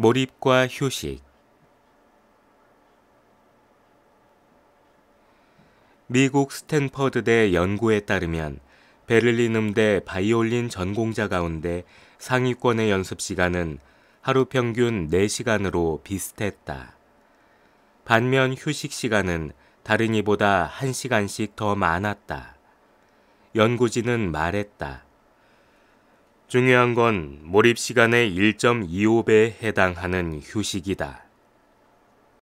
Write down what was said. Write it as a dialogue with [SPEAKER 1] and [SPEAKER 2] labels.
[SPEAKER 1] 몰입과 휴식 미국 스탠퍼드대 연구에 따르면 베를린 음대 바이올린 전공자 가운데 상위권의 연습 시간은 하루 평균 4시간으로 비슷했다. 반면 휴식 시간은 다른 이보다 1시간씩 더 많았다. 연구진은 말했다. 중요한 건 몰입 시간의 1.25배에 해당하는 휴식이다.